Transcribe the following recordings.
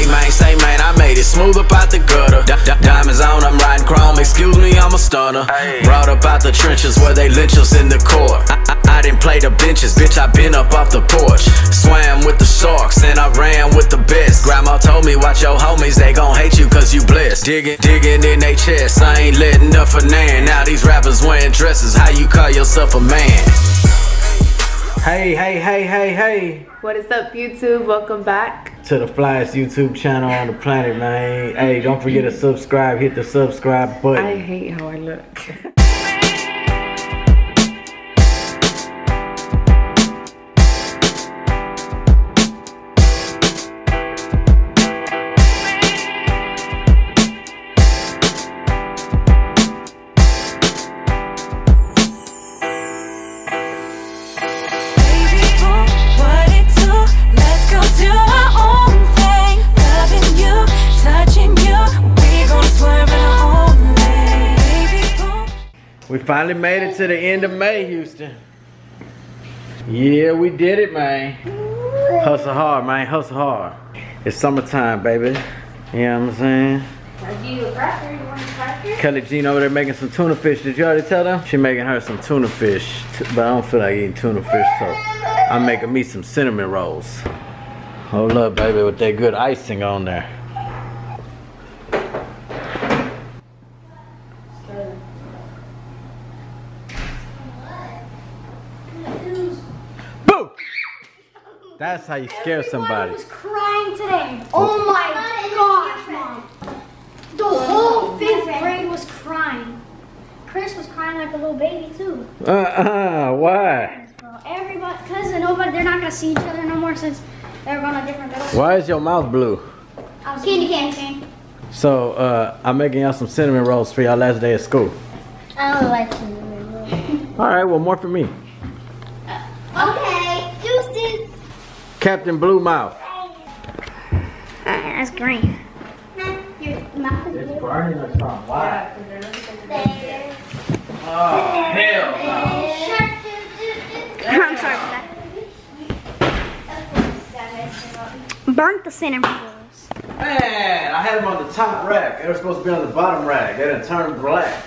Hey man, say man, I made it smooth up out the gutter. Di- di- diamonds on, I'm riding chrome. Excuse me, I'm a stunner. Brought up out the trenches where they lynch us in the court. I, I, I didn't play the benches, bitch. I been up off the porch. Swam with the sharks and I ran with the best. Grandma told me, watch your homies, they gon' hate you cause you blessed. Digging, digging in they chest, I ain't letting up for nan. Now these rappers wearing dresses, how you call yourself a man? Hey, hey, hey, hey, hey. What is up, YouTube? Welcome back. To the flyest YouTube channel on the planet, man. Hey, don't forget to subscribe. Hit the subscribe button. I hate how I look. finally made it to the end of May, Houston. Yeah, we did it, man. Hustle hard, man. Hustle hard. It's summertime, baby. You know what I'm saying? Kelly Jean over there making some tuna fish. Did you already tell them? She making her some tuna fish, but I don't feel like eating tuna fish, so I'm making me some cinnamon rolls. Hold up, baby, with that good icing on there. That's how you scare somebody. was crying today. Oh my gosh, mom. The whole fifth grade was crying. Chris was crying like a little baby too. Uh-uh, why? Everybody, cause nobody, they're not gonna see each other no more since they're going to different middle. Why is your mouth blue? I was candy cane. So, uh, I'm making y'all some cinnamon rolls for y'all last day of school. I don't like cinnamon rolls. All right, well, more for me. Okay, juices. Captain Blue Mouth. Uh, that's green. Your mouth is blue. burning or something. Why? Oh, hell I'm sorry for that. Burnt the cinnamon rolls. Man, I had them on the top rack. They were supposed to be on the bottom rack. They done turned black.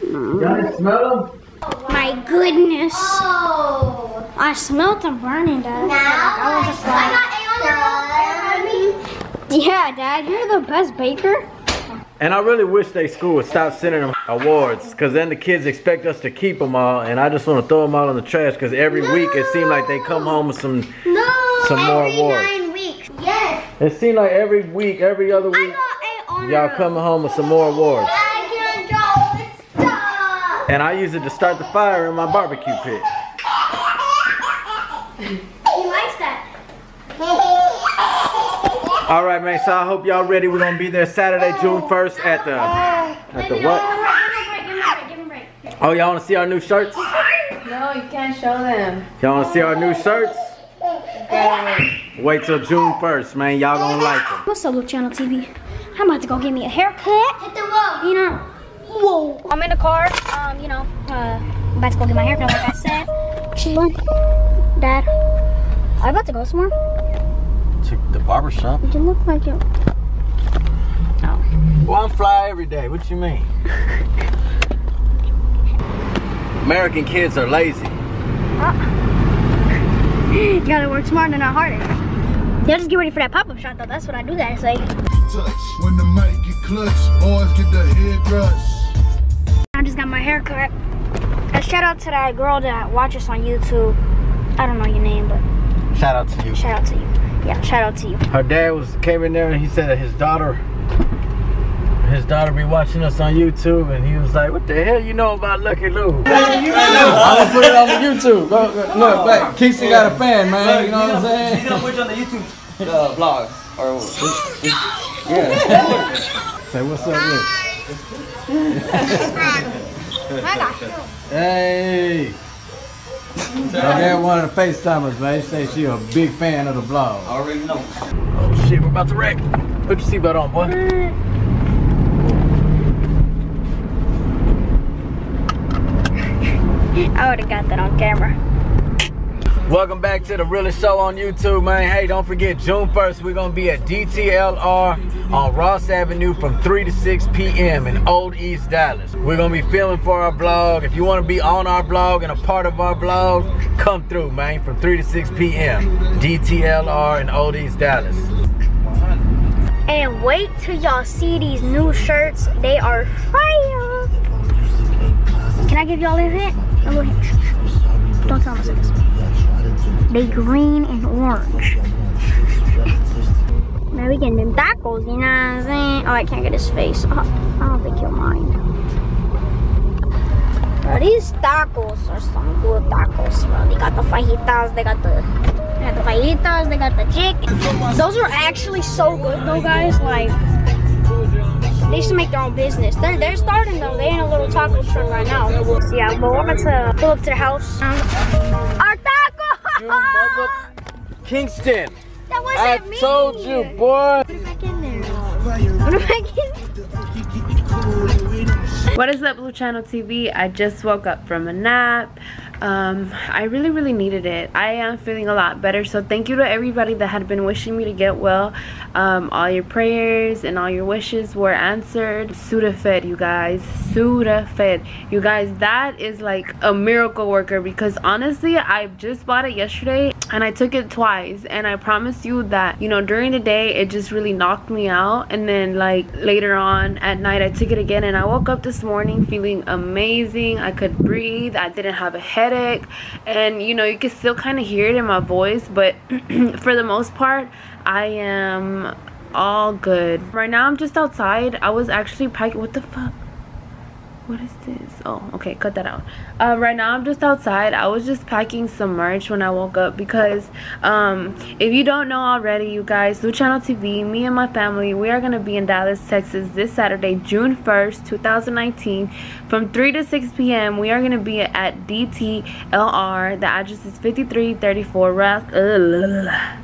Mm. Y'all didn't smell them? My goodness. Oh. I smelled them burning, Dad. Now, Like, I got A on the Yeah, Dad, you're the best baker. And I really wish they school would stop sending them awards, because then the kids expect us to keep them all, and I just want to throw them all in the trash, because every week it seemed like they come home with some. No, Some more awards. nine weeks. Yes. It seemed like every week, every other week, got A on y'all coming home with some more awards. I can draw the stuff. And I use it to start the fire in my barbecue pit. He likes that. All right, man. So I hope y'all ready. We're gonna be there Saturday, June 1st at the at the what? Give him a break. Oh, y'all wanna see our new shirts? No, you can't show them. Y'all wanna see our new shirts? Wait till June 1st, man. Y'all gonna like them. What's up, LucianoTV? I'm about to go get me a haircut. Hit the road. You know, whoa. I'm in the car. Um, you know, uh, I'm about to go get my haircut, like I said. Chilling. Dad, I'm about to go somewhere. To the barber shop. It didn't look like it. Oh. Well, I'm fly every day. What you mean? American kids are lazy. Uh, you gotta work smarter, not harder. Yeah, just get ready for that pop-up shot, though. That's what I do that. It's like, touch. When the mic get clutch, boys get the head rush. I just got my hair cut. A shout out to that girl that watches on YouTube. I don't know your name, but Shout out to you. shout out to you. Yeah, shout out to you. Her dad was came in there and he said that his daughter, his daughter be watching us on YouTube, and he was like, "What the hell you know about Lucky Lou?" I'm gonna put it on the YouTube. Go, go, look, back. Kingston got a fan, man. You know what I'm saying? He's gonna put you on the YouTube uh, vlog. Or Yeah. Say what's up with? You. Hey. So they're one of the FaceTimers, man. She say she a big fan of the vlog. I already know. Oh shit, we're about to wreck. Put your seatbelt on, boy. I would have got that on camera. Welcome back to the Realest Show on YouTube, man. Hey, don't forget June 1st, we're gonna be at DTLR on Ross Avenue from 3 to 6 p.m. in Old East Dallas. We're gonna be filming for our blog. If you wanna be on our blog and a part of our blog, come through, man, from 3 to 6 p.m. DTLR in Old East Dallas. And wait till y'all see these new shirts. They are fire. Can I give y'all a hint? Little hint. Don't tell them. They green and orange. now we getting them tacos, you know what I'm saying? Oh, I can't get his face. Oh, I don't think he'll mind. Bro, these tacos are some good tacos, bro. They got the fajitas, they got the, they got the fajitas, they got the chicken. Those are actually so good, though, guys. Like, they should make their own business. They're, they're starting, though. They in a little taco truck right now. So, yeah, but we're about to pull up to the house. You taco! mother Kingston. That wasn't I me. told you, boy. Put it back in there. Put it back in What is up, LucianoTV? I just woke up from a nap. Um, I really, really needed it. I am feeling a lot better. So thank you to everybody that had been wishing me to get well. Um, all your prayers and all your wishes were answered. Sudafed, you guys. Sudafed. You guys, that is like a miracle worker because honestly, I just bought it yesterday and I took it twice. And I promise you that, you know, during the day, it just really knocked me out. And then like later on at night, I took it again and I woke up this morning feeling amazing. I could breathe. I didn't have a headache. And you know, you can still kind of hear it in my voice, but for the most part, I am all good. Right now, I'm just outside. I was actually packing. What the fuck? What is this? Oh, okay, cut that out. Uh, right now, I'm just outside. I was just packing some merch when I woke up because um, if you don't know already, you guys, Channel TV, me and my family, we are going to be in Dallas, Texas this Saturday, June 1st, 2019, from 3 to 6 p.m. We are going to be at DTLR. The address is 5334 Ross.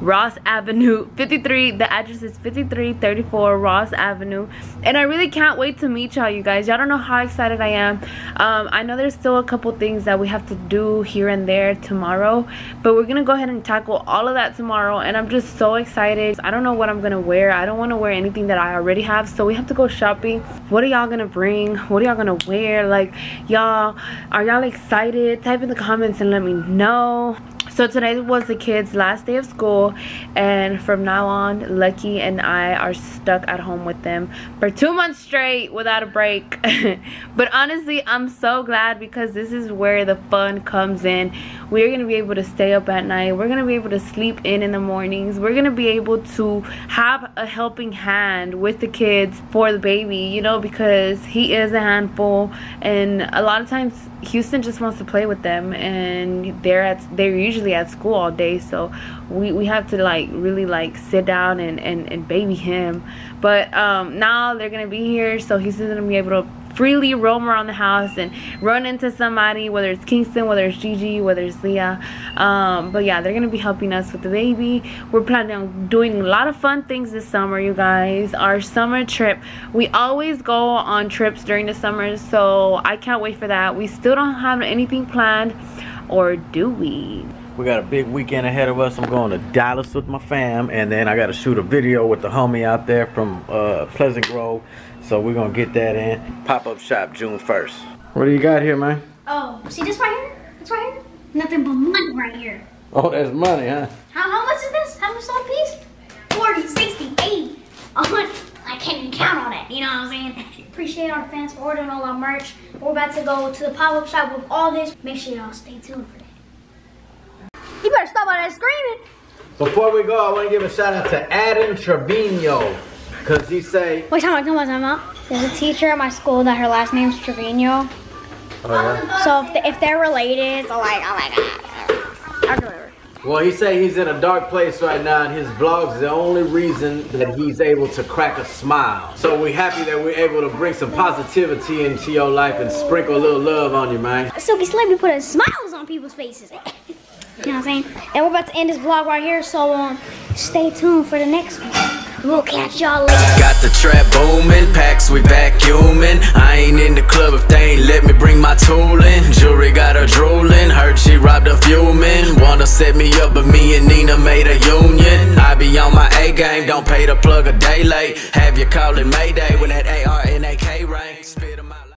Ross Avenue 53 the address is 5334 Ross Avenue. And I really can't wait to meet y'all you guys. Y'all don't know how excited I am. Um, I know there's still a couple things that we have to do here and there tomorrow but we're gonna go ahead and tackle all of that tomorrow and I'm just so excited. I don't know what I'm gonna wear. I don't want to wear anything that I already have so we have to go shopping. What are y'all gonna bring? What are y'all gonna wear? Like y'all are y'all excited? Type in the comments and let me know so today was the kids last day of school and from now on lucky and i are stuck at home with them for two months straight without a break. But honestly i'm so glad because this is where the fun comes in. We're gonna be able to stay up at night. We're gonna be able to sleep in in the mornings. We're gonna be able to have a helping hand with the kids for the baby you know because he is a handful. And a lot of times Houston just wants to play with them and they're at they're usually at school all day so we, we have to like really like sit down and, and, and baby him. But um, now they're gonna be here so Houston's gonna be able to freely roam around the house and run into somebody whether it's Kingston whether it's Gigi whether it's Leah. Um, but yeah they're gonna be helping us with the baby. We're planning on doing a lot of fun things this summer you guys. Our summer trip we always go on trips during the summer so I can't wait for that. We still don't have anything planned or do we? We got a big weekend ahead of us. I'm going to Dallas with my fam, and then I got to shoot a video with the homie out there from uh, Pleasant Grove. So we're gonna get that in. Pop up shop June 1st. What do you got here, man? Oh, see this right here? This right here? Nothing but money right here. Oh, that's money, huh? How, how much is this? How much is a piece? 40, 60, 80, 100. I can't even count on that. You know what I'm saying? Appreciate our fans for ordering all our merch. We're about to go to the pop-up shop with all this. Make sure y'all stay tuned for that. You better stop all that screaming. Before we go, I want to give a shout out to Adam Trevino. Cause he say, Wait, time out, time out, time out. There's a teacher at my school that her last name's Trevino. oh, yeah. So if, they, if they're related, so like, oh my god. I'll do it. well, he say he's in a dark place right now, and his vlog's the only reason that he's able to crack a smile. So we're happy that we're able to bring some positivity into your life and sprinkle a little love on you, man. Silky Slim be putting smiles on people's faces. you know what I'm saying? And we're about to end this vlog right here, so um, stay tuned for the next one. We'll catch y'all later. Got the trap booming, packs we vacuuming. I ain't in the club if they ain't let me bring my tool in. Jewelry got her drooling, heard she robbed a few men. Wanna set me up, but me and Nina made a union. I be on my A game, don't pay the plug a day late. Have you calling Mayday when that AR